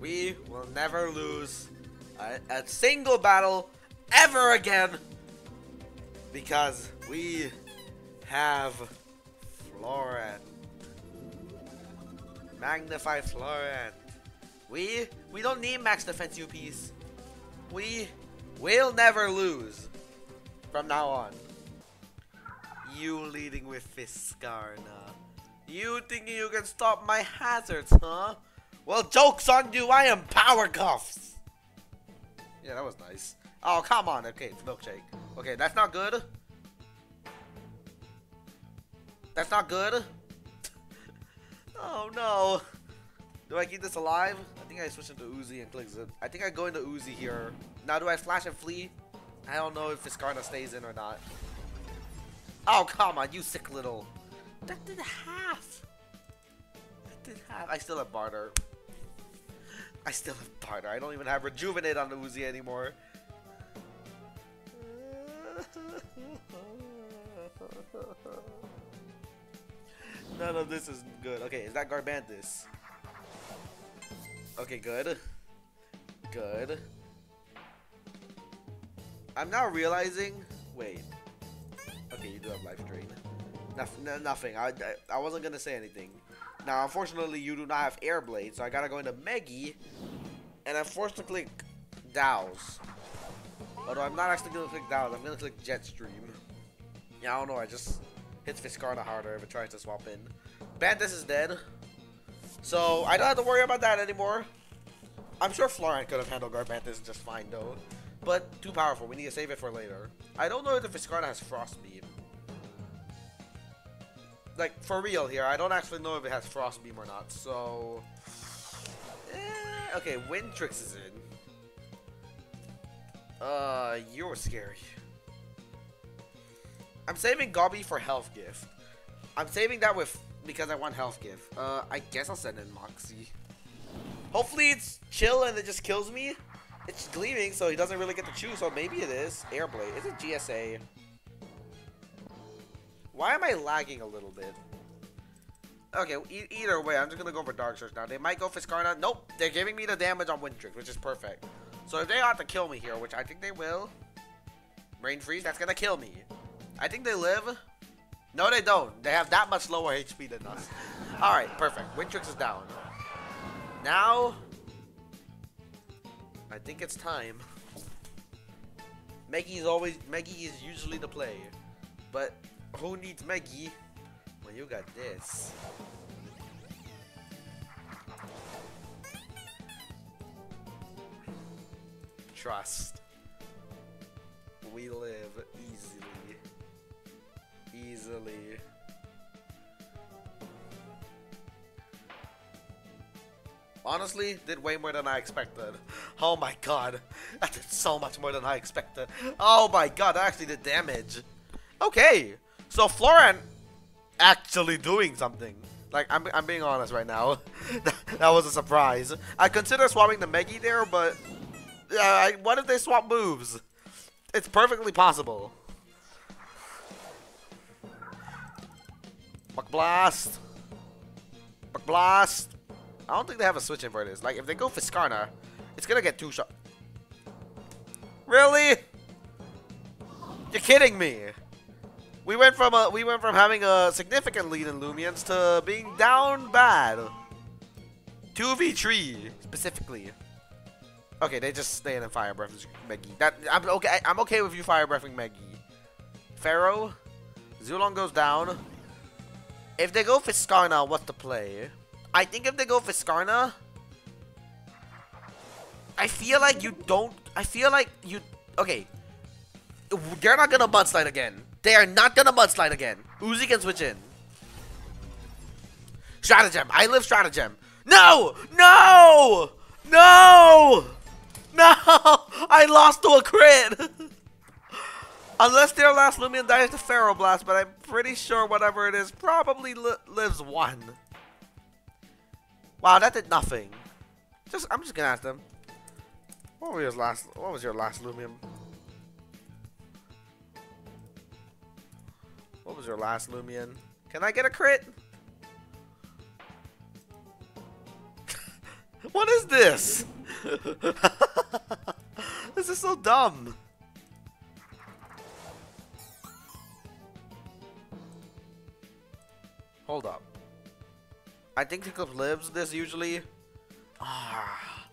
We will never lose a, a single battle ever again because we have Florent. Magnify Florent. We we don't need max defense UPs. We will never lose from now on. You leading with Fiskarna. You thinking you can stop my hazards, huh? Well, joke's on you. I am Power Cuffs. Yeah, that was nice. Oh, come on. Okay, it's milkshake. Okay, that's not good. That's not good. oh, no. Do I keep this alive? I think I switch into Uzi and click zip. I think I go into Uzi here. Now, do I flash and flee? I don't know if Fiskarna stays in or not. Oh, come on, you sick little. That did half. That did half. I still have barter. I still have barter. I don't even have rejuvenate on the Uzi anymore. None of this is good. Okay, is that Garbantis? Okay, good. Good. I'm now realizing. Wait. Okay, you do have life drain. Noth nothing. I, I, I wasn't gonna say anything. Now, unfortunately, you do not have air blade, so I gotta go into Meggy, and I'm forced to click Dows. Although I'm not actually gonna click Dows, I'm gonna click Jetstream. Yeah, I don't know. I just hits Fiskarna harder if it tries to swap in. Bantis is dead, so I don't have to worry about that anymore. I'm sure Florent could have handled Garbantis just fine though. But too powerful. We need to save it for later. I don't know if the has Frost Beam. Like, for real here. I don't actually know if it has Frost Beam or not. So... Eh, okay, Wintrix is in. Uh, you're scary. I'm saving Gobby for Health Gift. I'm saving that with because I want Health Gift. Uh, I guess I'll send in Moxie. Hopefully it's chill and it just kills me. It's gleaming, so he doesn't really get to choose, so maybe it is. Airblade. Is it GSA? Why am I lagging a little bit? Okay, e either way, I'm just gonna go for Dark Surge now. They might go for Skarna. Nope, they're giving me the damage on Wintrix, which is perfect. So if they ought to kill me here, which I think they will, Rain Freeze, that's gonna kill me. I think they live. No, they don't. They have that much lower HP than us. Alright, perfect. Wind Wintrix is down. Now, I think it's time. Meggy is always Meggy is usually the play, but who needs Maggie? when you got this? Trust. We live easily. Easily. Honestly, did way more than I expected. Oh my god. That did so much more than I expected. Oh my god, that actually did damage. Okay. So Florent actually doing something. Like, I'm, I'm being honest right now. that was a surprise. I consider swapping the Meggy there, but... Uh, what if they swap moves? It's perfectly possible. Buck Blast. Buck Blast. I don't think they have a switch in for this. Like, if they go for Skarna, it's gonna get two shot. Really? You're kidding me. We went from a we went from having a significant lead in Loomians to being down bad. 2v3 specifically. Okay, they just stay in fire breath Meggy. That I'm okay I'm okay with you fire breathing Meggy. Pharaoh, Zulong goes down. If they go for Skarna, what's the play? I think if they go for Skarna, I feel like you don't. I feel like you. Okay. They're not gonna mudslide again. They are not gonna mudslide again. Uzi can switch in. Stratagem. I live Stratagem. No! No! No! No! I lost to a crit! Unless their last Loomian dies to Pharaoh Blast, but I'm pretty sure whatever it is probably li lives one. Wow, that did nothing. Just, I'm just gonna ask them. What was your last? What was your last Loomian? What was your last Loomian? Can I get a crit? What is this? this is so dumb. Hold up. I think Eclipse lives this usually. Ah.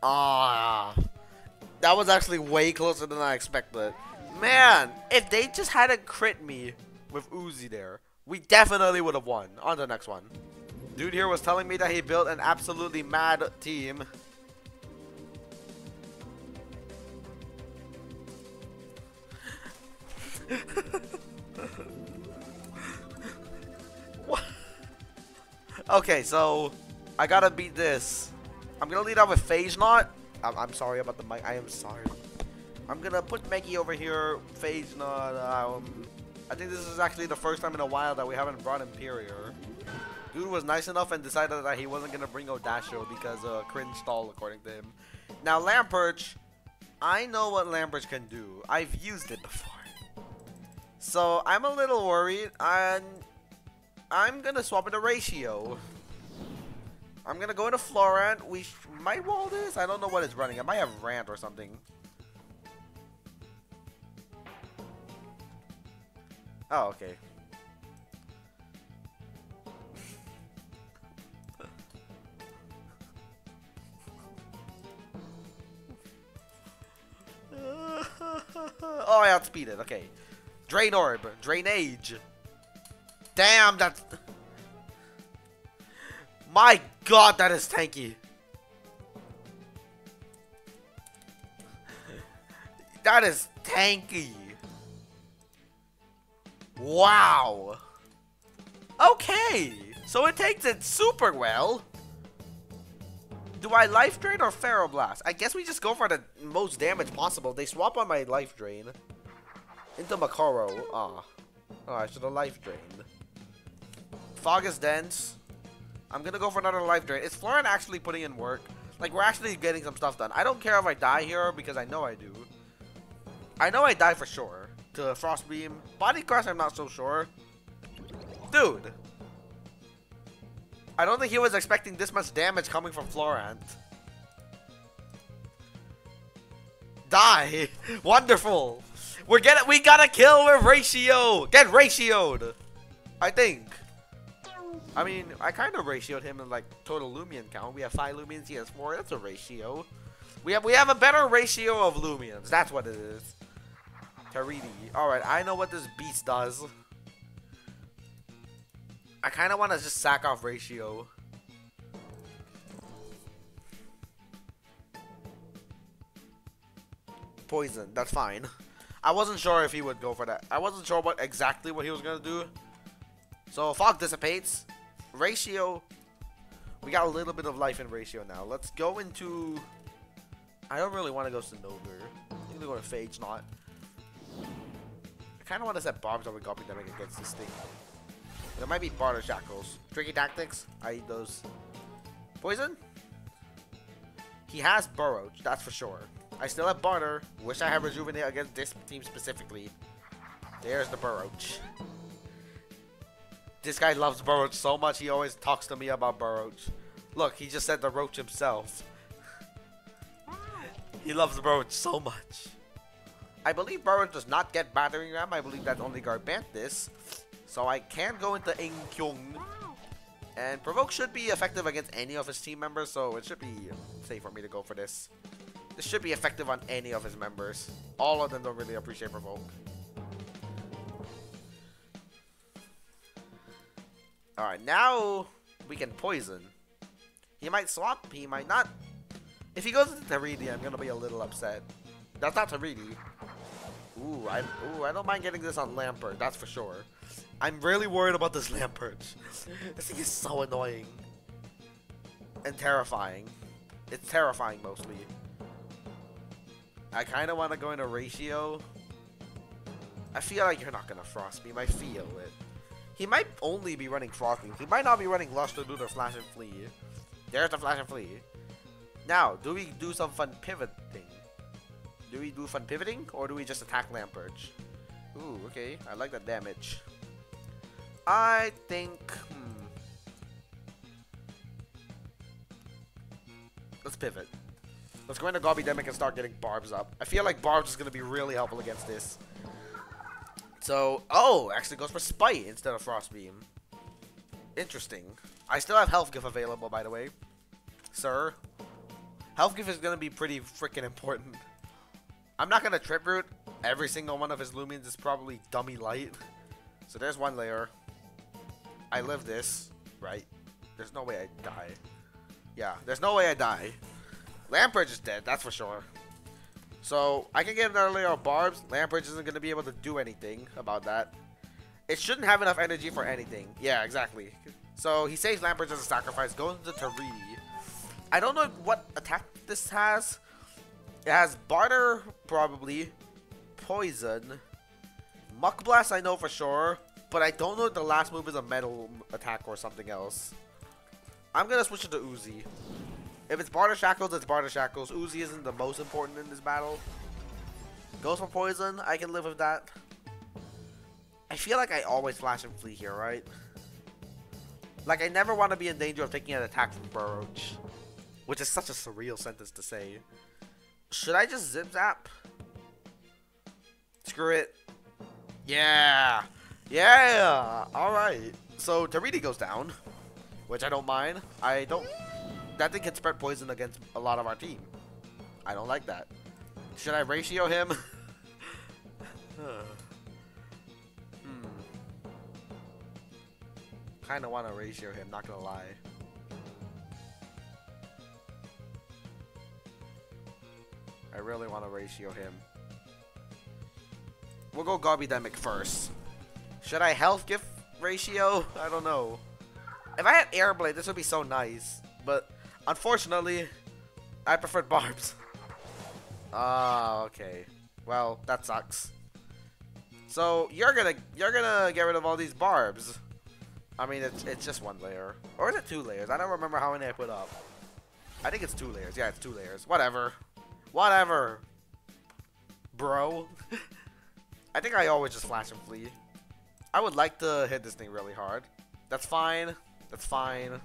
Ah. That was actually way closer than I expected. Man, if they just hadn't crit me with Uzi there, we definitely would have won. On the next one. Dude here was telling me that he built an absolutely mad team. Okay, so I gotta beat this. I'm gonna lead off with Phagenaut. I'm, I'm sorry about the mic. I am sorry. I'm gonna put Meggy over here. Phagenaut. Um, I think this is actually the first time in a while that we haven't brought Imperior. Dude was nice enough and decided that he wasn't gonna bring Odasho because uh, cringe stall according to him. Now Lamperch, I know what Lamperch can do. I've used it before. So I'm a little worried and I'm gonna swap into Ratio. I'm gonna go into Florant. We might wall this. I don't know what it's running. I might have Rant or something. Oh, okay. oh, I outspeed it. Okay. Drain Orb. Drainage. Damn, that's... My god, that is tanky. That is tanky. Wow. Okay. So it takes it super well. Do I Life Drain or Pharaoh Blast? I guess we just go for the most damage possible. They swap on my Life Drain. Into Makaro. Ah. Oh, I should have Life Drained. Fog is dense. I'm gonna go for another Life Drain. Is Florent actually putting in work? Like, we're actually getting some stuff done. I don't care if I die here because I know I do. I know I die for sure. To Frost Beam. Body Crush, I'm not so sure. Dude. I don't think he was expecting this much damage coming from Florent. Die. Wonderful. We're getting, we got a kill with Ratio. Get ratioed. I think. I mean, I kind of ratioed him in like total Loomian count. We have five Loomians, he has four. That's a ratio. We have we have a better ratio of Loomians. That's what it is. Taridi. Alright, I know what this beast does. I kind of want to just sack off ratio. Poison. That's fine. I wasn't sure if he would go for that. I wasn't sure what exactly what he was going to do. So, Fog dissipates. Ratio. We got a little bit of life in ratio now. Let's go into... I don't really want to go Cinnober. I'm going to go to Phagenaut. I kind of want to set bombs over Gobidemic against this thing. There might be Barter Shackles. Tricky Tactics. I eat those. Poison? He has Burroach, that's for sure. I still have Barter. Wish I had Rejuvenate against this team specifically. There's the Burroach. This guy loves Burroach so much, he always talks to me about Burroach. Look, he just said the Roach himself. he loves Burroach so much. I believe Burroach does not get Battering Ram. I believe that's only Garbantis. So I can go into Inkyung. And Provoke should be effective against any of his team members, so it should be safe for me to go for this. This should be effective on any of his members. All of them don't really appreciate Provoke. Alright, now we can Poison. He might swap, he might not. If he goes into Taridi, I'm gonna be a little upset. That's not Taridi. Ooh, I ooh, I don't mind getting this on Lampert, that's for sure. I'm really worried about this Lampert. this thing is so annoying. And terrifying. It's terrifying mostly. I kind of want to go into ratio. I feel like you're not going to Frost Beam. I feel it. He might only be running Frost Beam. He might not be running Luster due to Flash and Flee. There's the Flash and Flee. Now, do we do some fun pivot pivoting? Do we do fun pivoting? Or do we just attack Lamperch? Ooh, okay. I like that damage. I think... Hmm. Let's pivot. Let's go into Gobidemic and start getting Barbs up. I feel like Barbs is going to be really helpful against this. So, oh, actually goes for Spite instead of Frost Beam. Interesting. I still have Health Gift available, by the way. Sir. Health Gift is going to be pretty freaking important. I'm not to Trip Root. Every single one of his Loomians is probably Dummy Light. So there's one layer. I live this, right? There's no way I die. Yeah, there's no way I die. Lampurge is dead, that's for sure. So, I can get another layer of barbs. Lampurge isn't to be able to do anything about that. It shouldn't have enough energy for anything. Yeah, exactly. So, he saves Lampurge as a sacrifice, goes into Taridi. I don't know what attack this has. It has Barter, probably. Poison. Muck Blast, I know for sure. But I don't know if the last move is a metal attack or something else. I'm to switch it to Uzi. If it's Barter Shackles, it's Barter Shackles. Uzi isn't the most important in this battle. Goes for Poison. I can live with that. I feel like I always flash and flee here, right? Like, I never want to be in danger of taking an attack from Burroach. Which is such a surreal sentence to say. Should I just Zip Zap? Screw it. Yeah. Yeah. Alright. So, Taridi goes down. Which I don't mind. I don't that thing can spread poison against a lot of our team. I don't like that. Should I ratio him? hmm. Kind of want to ratio him, not gonna lie. I really want to ratio him. We'll go Gobidemic first. Should I health gift ratio? I don't know. If I had Airblade, this would be so nice. But Unfortunately, I preferred barbs. Ah, okay. Well, that sucks. So you're gonna you're gonna get rid of all these barbs. I mean, it's it's just one layer, or is it two layers? I don't remember how many I put up. I think it's two layers. Yeah, it's two layers. Whatever, whatever, bro. I think I always just flash and flee. I would like to hit this thing really hard. That's fine. That's fine.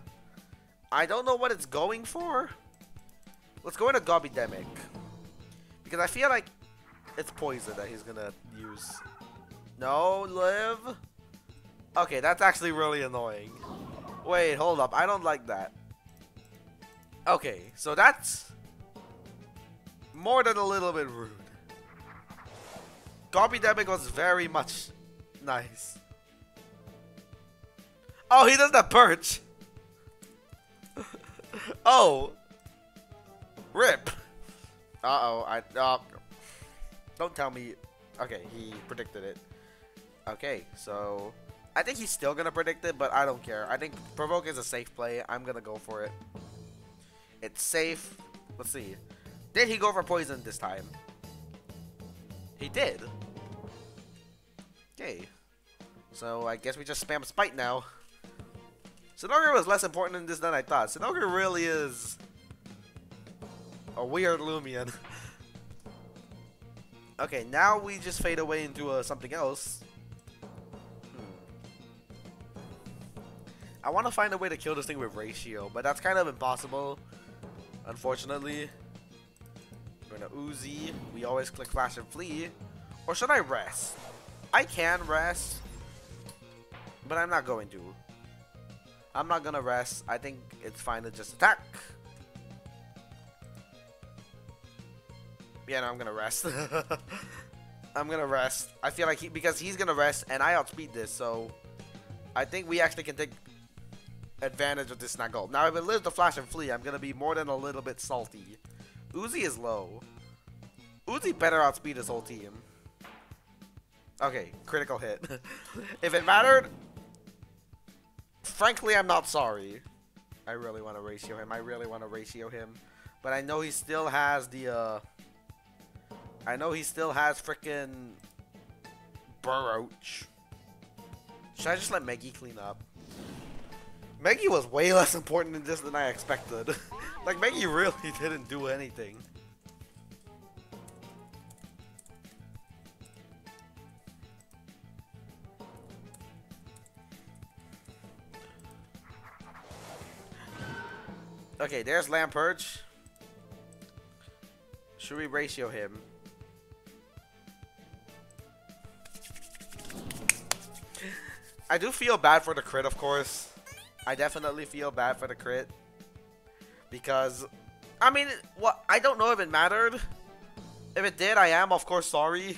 I don't know what it's going for. Let's go into Gobidemic. Because I feel like it's poison that he's gonna use. No, live. Okay, that's actually really annoying. Wait, hold up. I don't like that. Okay, so that's more than a little bit rude. Gobidemic was very much nice. Oh, he does that perch. oh! Rip! Uh-oh, I... Uh, don't tell me... Okay, he predicted it. Okay, so... I think he's still gonna predict it, but I don't care. I think Provoke is a safe play. I'm gonna go for it. It's safe. Let's see. Did he go for poison this time? He did. Okay. So I guess we just spam Spite now. Sinogre was less important in this than I thought. Sinogre really is a weird Loomian. okay, now we just fade away into uh, something else. Hmm. I want to find a way to kill this thing with ratio, but that's kind of impossible, unfortunately. We're Uzi. We always click Flash and Flee. Or should I rest? I can rest, but I'm not going to. I'm not gonna rest. I think it's fine to just attack. Yeah, no, I'm gonna rest. I'm gonna rest. I feel like he, because he's gonna rest and I outspeed this, so I think we actually can take advantage of this snaggle. Now, if it lives to flash and flee, I'm gonna be more than a little bit salty. Uzi is low. Uzi better outspeed his whole team. Okay, critical hit. if it mattered, frankly, I'm not sorry. I really want to ratio him. I really want to ratio him. But I know he still has the, uh... I know he still has freaking Burroach. Should I just let Meggy clean up? Meggy was way less important in this than I expected. like, Meggy really didn't do anything. Okay, there's Lampurge. Should we ratio him? I do feel bad for the crit, of course. I definitely feel bad for the crit. Because, I mean, what? I don't know if it mattered. If it did, I am, of course, sorry.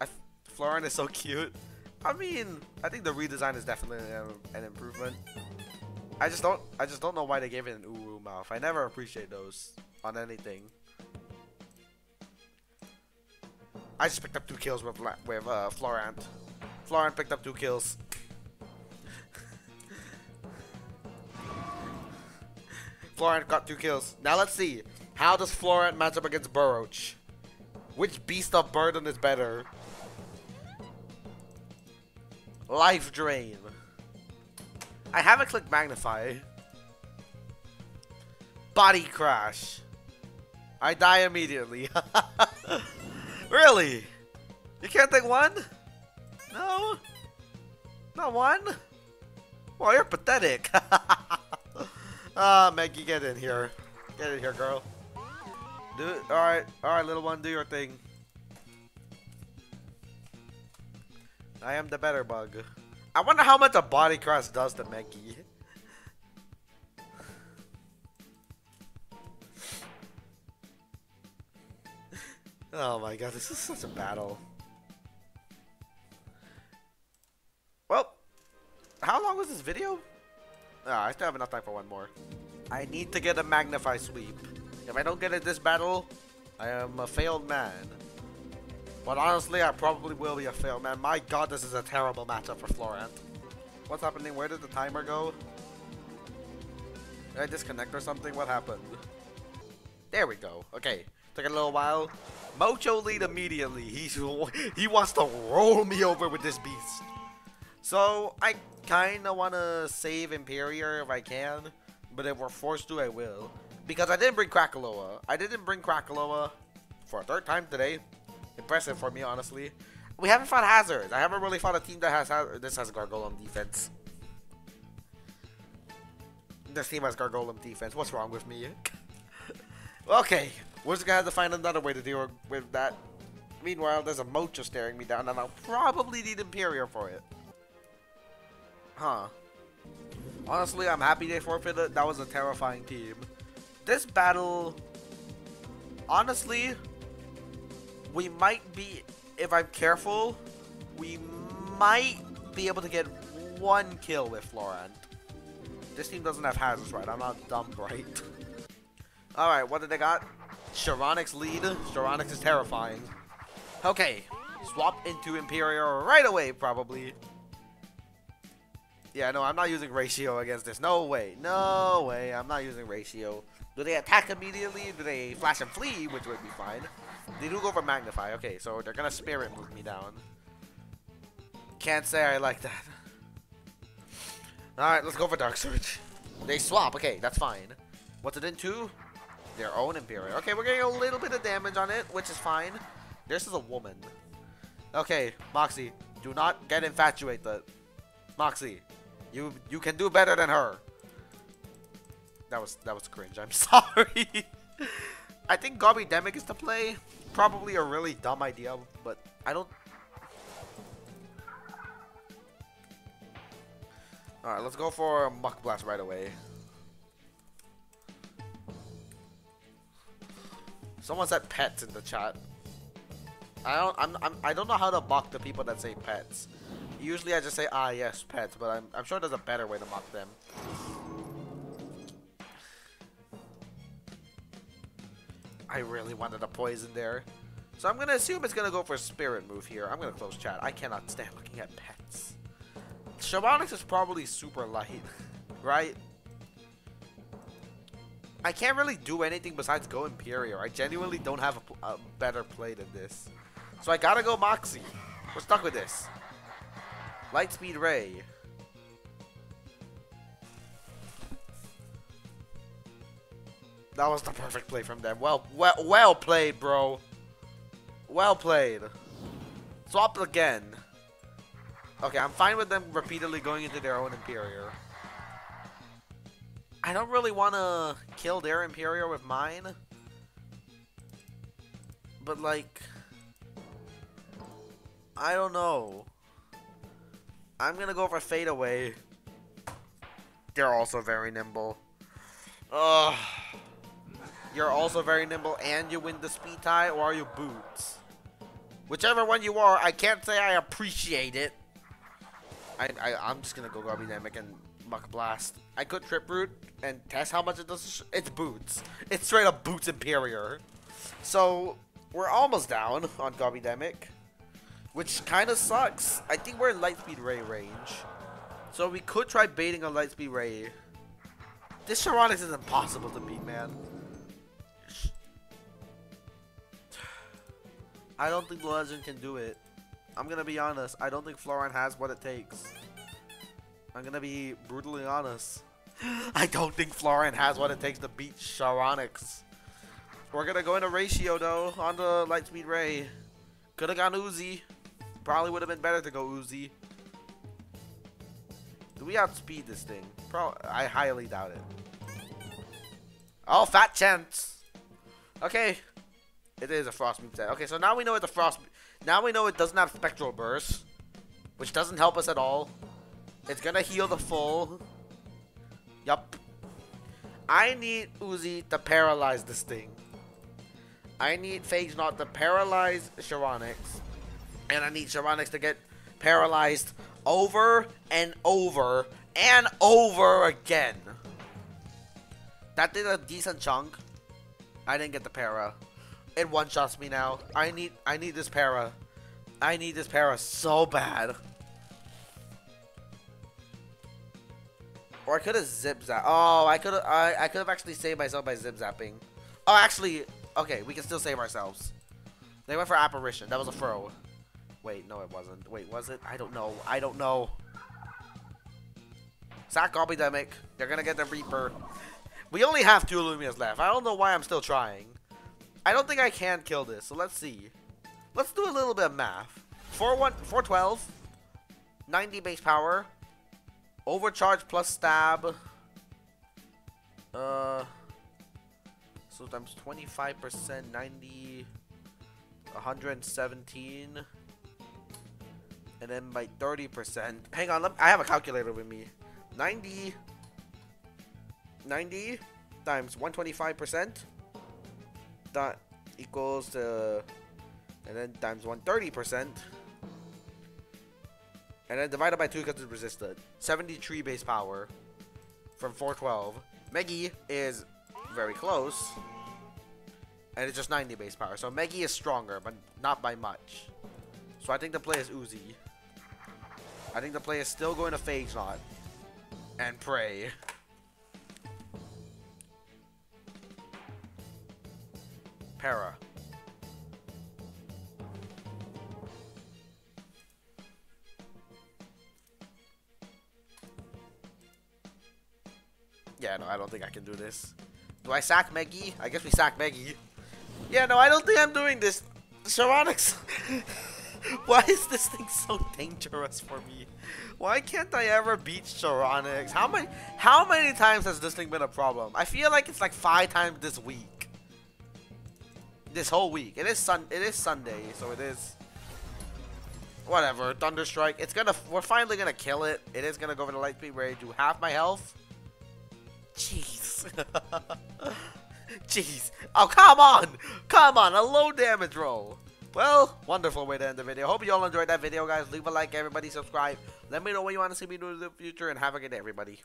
I, Florent is so cute. I mean, I think the redesign is definitely an improvement. I just don't, I just don't know why they gave it an ooh mouth. I never appreciate those on anything. I just picked up two kills with with uh, Florent. Florent picked up two kills. Florent got two kills. Now let's see. How does Florent match up against Burroach? Which beast of burden is better? Life Drain. I haven't clicked Magnify. Body Crash. I die immediately. really? You can't take one? No? Not one? Well, you're pathetic. Ah, uh, Maggie, get in here. Get in here, girl. Do it. Alright, alright, little one, do your thing. I am the better bug. I wonder how much a body crash does to Maggie. oh my god, this is such a battle. Well, how long was this video? Oh, I still have enough time for one more. I need to get a Magnify Sweep. If I don't get it this battle, I am a failed man. But honestly, I probably will be a fail, man. My god, this is a terrible matchup for Florent. What's happening? Where did the timer go? Did I disconnect or something? What happened? There we go. Okay. Took a little while. Mocho lead immediately. He's he wants to roll me over with this beast. So I kind of want to save Imperior if I can. But if we're forced to, I will. Because I didn't bring Krakaloa. I didn't bring Krakaloa for a third time today. Impressive for me, honestly. We haven't fought Hazard. I haven't really fought a team that has This has Gargolem defense. This team has Gargolem defense. What's wrong with me? okay. We're just gonna have to find another way to deal with that. Meanwhile, there's a Mocha staring me down, and I'll probably need Imperial for it. Huh. Honestly, I'm happy they forfeited. That was a terrifying team. This battle, honestly, we might be, if I'm careful, we might be able to get one kill with Florent. This team doesn't have hazards, right? I'm not dumb, right? Alright, what did they got? Sharonix lead. Sharonix is terrifying. Okay, swap into Imperial right away, probably. Yeah, no, I'm not using ratio against this. No way. No way. I'm not using ratio. Do they attack immediately? Do they flash and flee, which would be fine? They do go for magnify. Okay, so they're gonna spirit move me down. Can't say I like that. Alright, let's go for Dark Surge. They swap. Okay, that's fine. What's it into? Their own Imperial. Okay, we're getting a little bit of damage on it, which is fine. This is a woman. Okay, Moxie, do not get infatuated. Moxie, you you can do better than her. That was that was cringe. I'm sorry. I think Gobidemic is to play. Probably a really dumb idea, but I don't. All right, let's go for a Muck Blast right away. Someone said pets in the chat. I don't. I'm. I'm I don't know how to mock the people that say pets. Usually I just say, ah, yes, pets, but I'm, I'm sure there's a better way to mock them. I really wanted a poison there. So I'm going to assume it's going to go for a spirit move here. I'm going to close chat. I cannot stand looking at pets. Shamanics is probably super light, right? I can't really do anything besides go Imperial. I genuinely don't have a, a better play than this. So I gotta go Moxie. We're stuck with this. Lightspeed Ray. That was the perfect play from them. Well, well, well played, bro. Well played. Swap again. Okay, I'm fine with them repeatedly going into their own Imperial. I don't really want to kill their Imperial with mine. But like, I don't know. I'm gonna go for fadeaway. They're also very nimble. Ugh. You're also very nimble and you win the speed tie, or are you boots? Whichever one you are, I can't say I appreciate it. I, I, am just gonna go Gobidemic and Muck Blast. I could Trip Root and test how much it does. It's boots. It's straight up boots Imperior. So, we're almost down on Gobidemic. Which kind of sucks. I think we're in Lightspeed Ray range. So we could try baiting a Lightspeed Ray. This Sharonix is impossible to beat, man. I don't think the Legend can do it. I'm gonna be honest. I don't think Florin has what it takes. I'm gonna be brutally honest. I don't think Florin has what it takes to beat Sharonix. We're gonna go in a ratio though on the Lightspeed Ray. Could have gone Uzi. Probably would have been better to go Uzi. Do we outspeed this thing? Pro I highly doubt it. Oh, fat chance. Okay. It is a frost move set. Okay, so now we know it's a frost. Now we know it doesn't have spectral burst, which doesn't help us at all. It's gonna heal the full. Yup. I need Uzi to paralyze this thing. I need Phagenaut to paralyze Sharonix. And I need Sharonix to get paralyzed over and over and over again. That did a decent chunk. I didn't get the para. It one-shots me now. I need I need this para. I need this para so bad. Or I could have zip zap. Oh, I could I, I could have actually saved myself by zip zapping. Oh, actually, okay, we can still save ourselves. They went for apparition. That was a throw. Wait, no, it wasn't. Wait, was it? I don't know. I don't know. Sack Gobidemic. They're gonna get the Reaper. We only have two Loomians left. I don't know why I'm still trying. I don't think I can kill this, so let's see. Let's do a little bit of math. 4 1 412, 90 base power, overcharge plus stab. Uh so times 25%, 90 117 and then by 30%. Hang on, let, I have a calculator with me. 90 90 times 125% that equals to and then times 130% and then divided by 2 because it's resisted. 73 base power from 412 Meggy is very close and it's just 90 base power. So Meggy is stronger but not by much. So I think the play is Uzi I think the play is still going to Phagenaut and pray Para. Yeah, no, I don't think I can do this. Do I sack Meggy? I guess we sack Meggy. Yeah, no, I don't think I'm doing this. Sharonix. Why is this thing so dangerous for me? Why can't I ever beat Sharonix? How many how many times has this thing been a problem? I feel like it's like five times this week this whole week. It is sun. It is Sunday, so it is. Whatever. Thunderstrike. It's gonna. We're finally gonna kill it. It is gonna go for the light speed ray. Do half my health. Jeez. Jeez. Oh come on. Come on. A low damage roll. Well, wonderful way to end the video. Hope you all enjoyed that video, guys. Leave a like, everybody. Subscribe. Let me know what you want to see me do in the future, and have a good day, everybody.